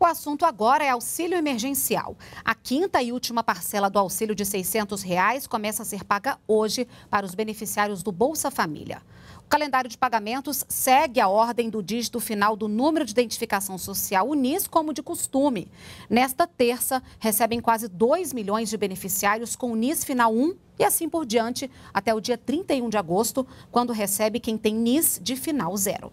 O assunto agora é auxílio emergencial. A quinta e última parcela do auxílio de 600 reais começa a ser paga hoje para os beneficiários do Bolsa Família. O calendário de pagamentos segue a ordem do dígito final do número de identificação social UNIS, como de costume. Nesta terça, recebem quase 2 milhões de beneficiários com UNIS final 1 e assim por diante até o dia 31 de agosto, quando recebe quem tem NIS de final 0.